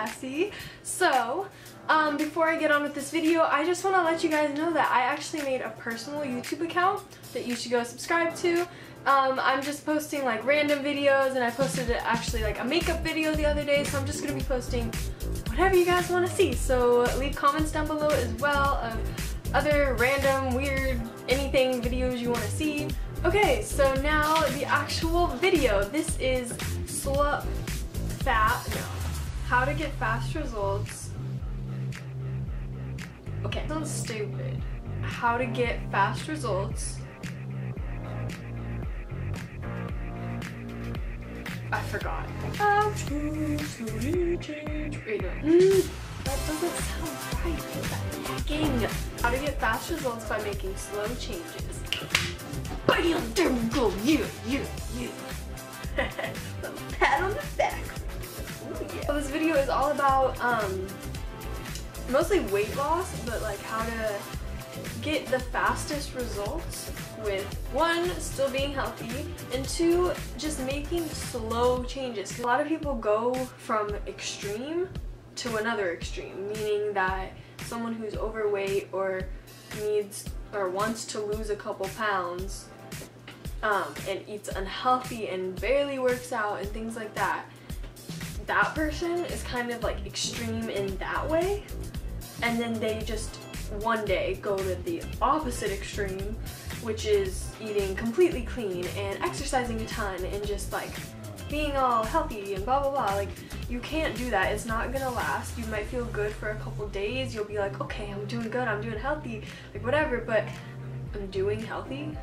Sassy. So, um, before I get on with this video, I just want to let you guys know that I actually made a personal YouTube account that you should go subscribe to. Um, I'm just posting like random videos and I posted actually like a makeup video the other day so I'm just going to be posting whatever you guys want to see. So leave comments down below as well of other random, weird, anything videos you want to see. Okay, so now the actual video. This is slow, fat, no, how to get fast results. Okay, sounds stupid. How to get fast results. I forgot. How to slowly change. Wait, no. Mm, that doesn't sound right. What the hecking? How to get fast results by making slow changes. Bam! There we go. Yeah, yeah, yeah. Pat on the back. Yeah. So this video is all about um, mostly weight loss, but like how to get the fastest results with one, still being healthy, and two, just making slow changes. A lot of people go from extreme to another extreme, meaning that someone who's overweight or needs or wants to lose a couple pounds um, and eats unhealthy and barely works out and things like that, that person is kind of like extreme in that way. And then they just one day go to the opposite extreme, which is eating completely clean and exercising a ton and just like being all healthy and blah blah blah. Like you can't do that. It's not gonna last. You might feel good for a couple days. You'll be like, okay, I'm doing good. I'm doing healthy, like whatever. But I'm doing healthy.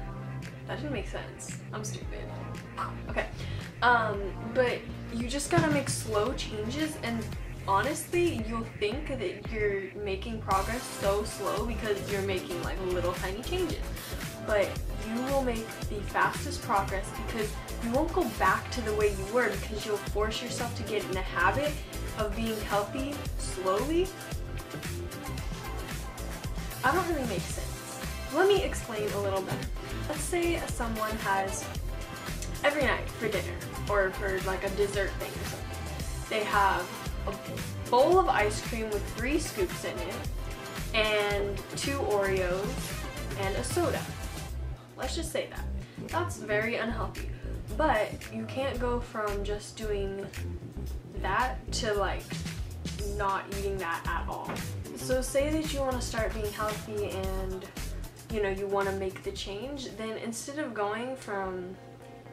That didn't make sense. I'm stupid. Okay. Um, but you just gotta make slow changes and honestly you'll think that you're making progress so slow because you're making like little tiny changes. But you will make the fastest progress because you won't go back to the way you were because you'll force yourself to get in the habit of being healthy slowly. I don't really make sense. Let me explain a little better. Let's say someone has every night for dinner or for like a dessert thing or something they have a bowl of ice cream with three scoops in it and two Oreos and a soda. Let's just say that. That's very unhealthy. But you can't go from just doing that to like not eating that at all. So say that you want to start being healthy and you know you want to make the change, then instead of going from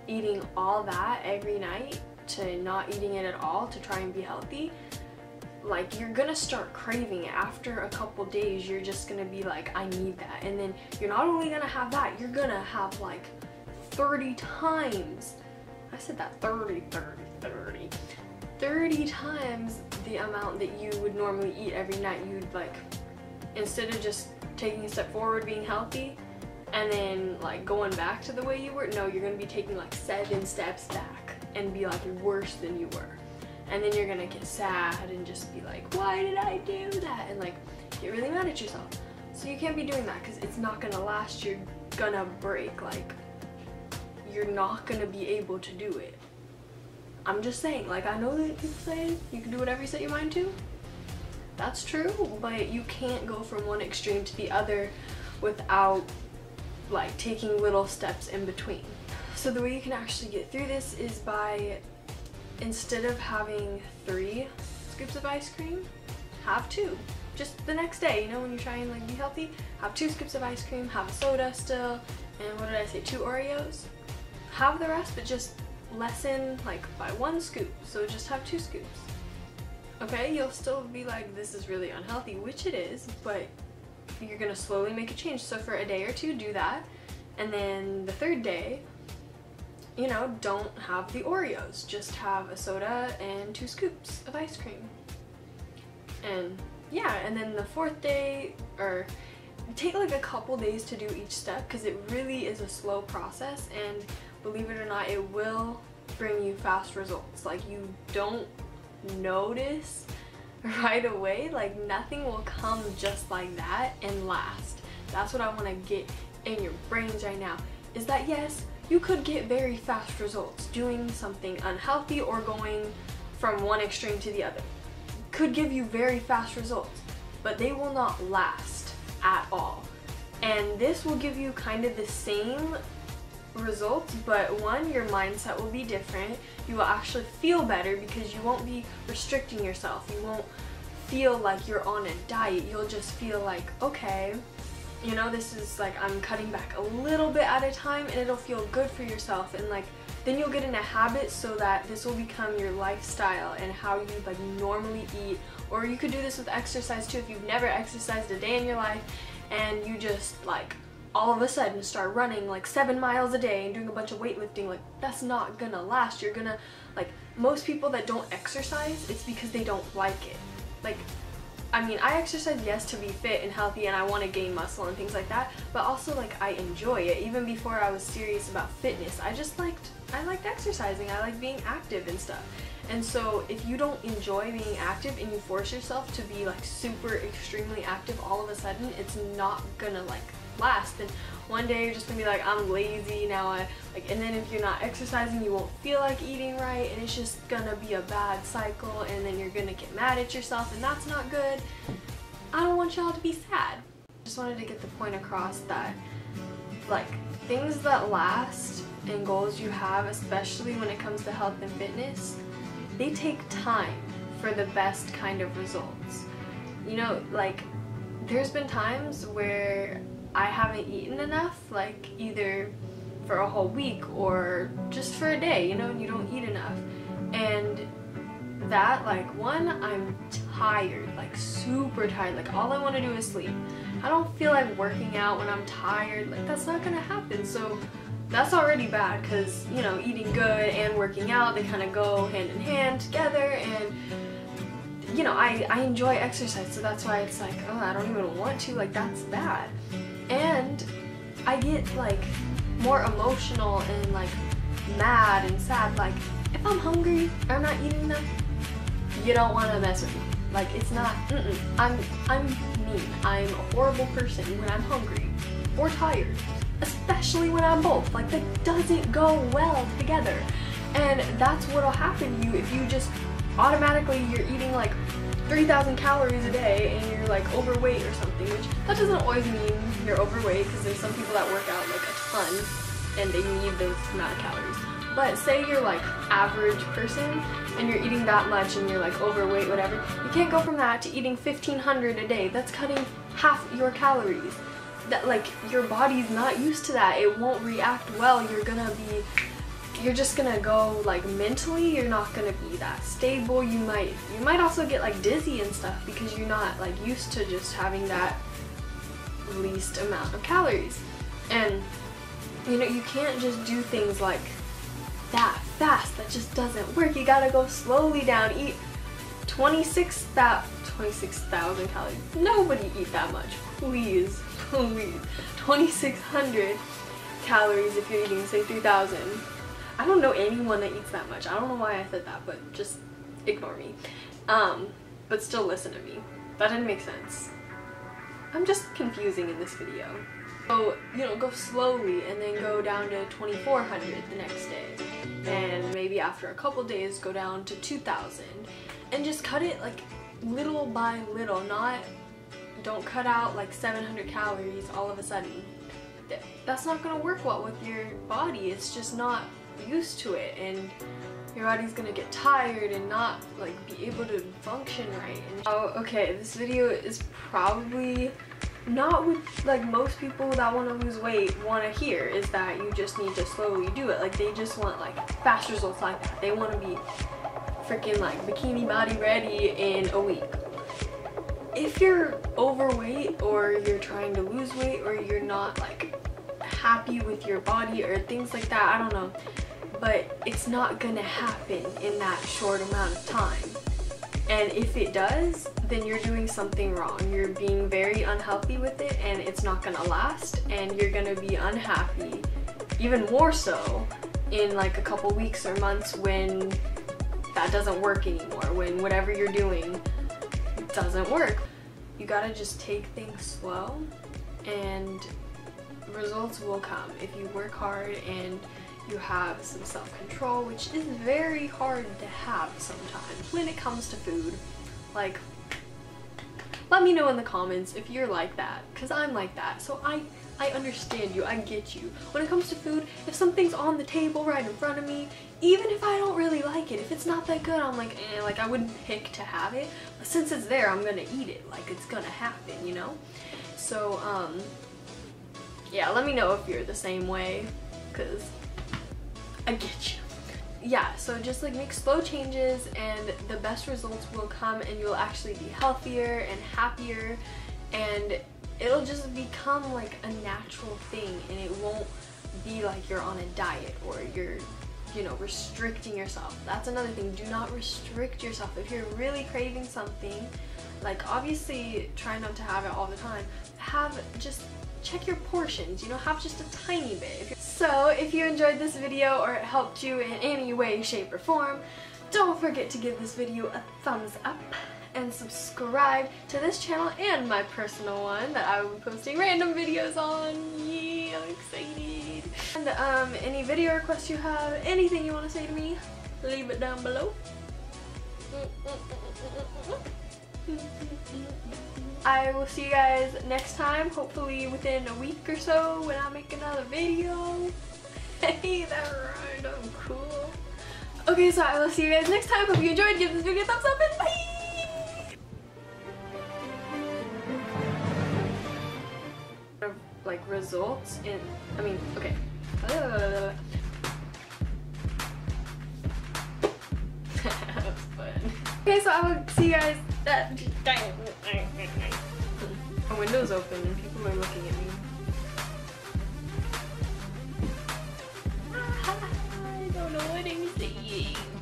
eating all that every night to not eating it at all to try and be healthy, like you're gonna start craving it. After a couple days you're just gonna be like I need that. And then you're not only gonna have that you're gonna have like 30 times I said that 30 30 30 30 times the amount that you would normally eat every night. You'd like instead of just taking a step forward being healthy and then like going back to the way you were no you're gonna be taking like seven steps back and be like worse than you were. And then you're gonna get sad and just be like why did I do that? And like get really mad at yourself. So you can't be doing that because it's not gonna last. You're gonna break. Like you're not gonna be able to do it. I'm just saying like I know that people say you can do whatever you set your mind to. That's true but you can't go from one extreme to the other without like taking little steps in between so the way you can actually get through this is by instead of having three scoops of ice cream, have two. Just the next day, you know, when you're trying like be healthy, have two scoops of ice cream, have a soda still, and what did I say, two Oreos? Have the rest, but just lessen like by one scoop, so just have two scoops. Okay, you'll still be like, this is really unhealthy, which it is, but you're gonna slowly make a change. So for a day or two, do that. And then the third day, you know, don't have the Oreos. Just have a soda and two scoops of ice cream. And yeah, and then the fourth day, or take like a couple days to do each step because it really is a slow process and believe it or not, it will bring you fast results. Like you don't notice right away, like nothing will come just like that and last. That's what I want to get in your brains right now. Is that yes, you could get very fast results doing something unhealthy or going from one extreme to the other. could give you very fast results, but they will not last at all. And this will give you kind of the same results, but one, your mindset will be different. You will actually feel better because you won't be restricting yourself. You won't feel like you're on a diet. You'll just feel like, okay, you know, this is like I'm cutting back a little bit at a time and it'll feel good for yourself and like then you'll get in a habit so that this will become your lifestyle and how you like normally eat or you could do this with exercise too if you've never exercised a day in your life and you just like all of a sudden start running like seven miles a day and doing a bunch of weightlifting like that's not gonna last you're gonna like most people that don't exercise it's because they don't like it like I mean, I exercise, yes, to be fit and healthy and I want to gain muscle and things like that, but also like I enjoy it. Even before I was serious about fitness, I just liked, I liked exercising. I like being active and stuff. And so if you don't enjoy being active and you force yourself to be like super extremely active all of a sudden, it's not gonna like last. And one day you're just gonna be like, I'm lazy now. I like, and then if you're not exercising, you won't feel like eating right, and it's just gonna be a bad cycle. And then you're gonna get mad at yourself, and that's not good. I don't want y'all to be sad. Just wanted to get the point across that, like, things that last and goals you have, especially when it comes to health and fitness, they take time for the best kind of results. You know, like, there's been times where I haven't eaten enough, like either for a whole week or just for a day, you know, and you don't eat enough. And that, like, one, I'm tired, like super tired. Like, all I want to do is sleep. I don't feel like working out when I'm tired. Like, that's not gonna happen. So, that's already bad because, you know, eating good and working out, they kind of go hand in hand together. And, you know, I, I enjoy exercise, so that's why it's like, oh, I don't even want to. Like, that's bad and I get like more emotional and like mad and sad like if I'm hungry or I'm not eating enough you don't want to mess with me. Like it's not mm -mm. I'm I'm mean. I'm a horrible person when I'm hungry or tired especially when I'm both. Like that doesn't go well together. And that's what'll happen to you if you just automatically you're eating like 3,000 calories a day and you're like overweight or something, which that doesn't always mean you're overweight because there's some people that work out like a ton and they need those amount of calories. But say you're like average person and you're eating that much and you're like overweight, whatever, you can't go from that to eating 1500 a day. That's cutting half your calories. That like your body's not used to that. It won't react well. You're gonna be you're just gonna go like mentally you're not gonna be that stable. You might you might also get like dizzy and stuff because you're not like used to just having that least amount of calories. And you know you can't just do things like that fast. That just doesn't work. You gotta go slowly down. Eat 26,000 26,000 calories. Nobody eat that much. Please please. 2600 calories if you're eating say 3,000 I don't know anyone that eats that much. I don't know why I said that, but just ignore me. Um, but still listen to me. That didn't make sense. I'm just confusing in this video. So, you know, go slowly and then go down to 2400 the next day. And maybe after a couple days go down to 2000. And just cut it like little by little, not, don't cut out like 700 calories all of a sudden. That's not gonna work well with your body. It's just not used to it and your body's gonna get tired and not like be able to function right. Oh, okay, this video is probably not what like most people that want to lose weight want to hear is that you just need to slowly do it. Like they just want like fast results like that. They want to be freaking like bikini body ready in a week. If you're overweight or you're trying to lose weight or you're not like happy with your body or things like that, I don't know but it's not gonna happen in that short amount of time. And if it does, then you're doing something wrong. You're being very unhealthy with it and it's not gonna last and you're gonna be unhappy even more so in like a couple weeks or months when that doesn't work anymore, when whatever you're doing doesn't work. You gotta just take things slow and results will come if you work hard and you have some self-control, which is very hard to have sometimes when it comes to food. Like, let me know in the comments if you're like that, because I'm like that. So I, I understand you, I get you. When it comes to food, if something's on the table right in front of me, even if I don't really like it, if it's not that good, I'm like, eh, like I wouldn't pick to have it. But since it's there, I'm gonna eat it. Like it's gonna happen, you know? So, um, yeah, let me know if you're the same way, because I get you. Yeah, so just like make slow changes and the best results will come and you'll actually be healthier and happier and it'll just become like a natural thing and it won't be like you're on a diet or you're you know restricting yourself. That's another thing. Do not restrict yourself. If you're really craving something like obviously try not to have it all the time. Have just check your portions, you know, have just a tiny bit. So if you enjoyed this video or it helped you in any way, shape, or form, don't forget to give this video a thumbs up and subscribe to this channel and my personal one that I will be posting random videos on. Yeah, I'm excited. And um, any video requests you have, anything you want to say to me, leave it down below. Mm, mm, mm, I will see you guys next time, hopefully within a week or so when I make another video. Hey, that rhymed, cool. Okay, so I will see you guys next time. Hope you enjoyed. Give this video a thumbs up and bye! Like results in, I mean, okay. Uh. Okay, so I will see you guys. My window's open and people are looking at me. I don't know what I'm saying.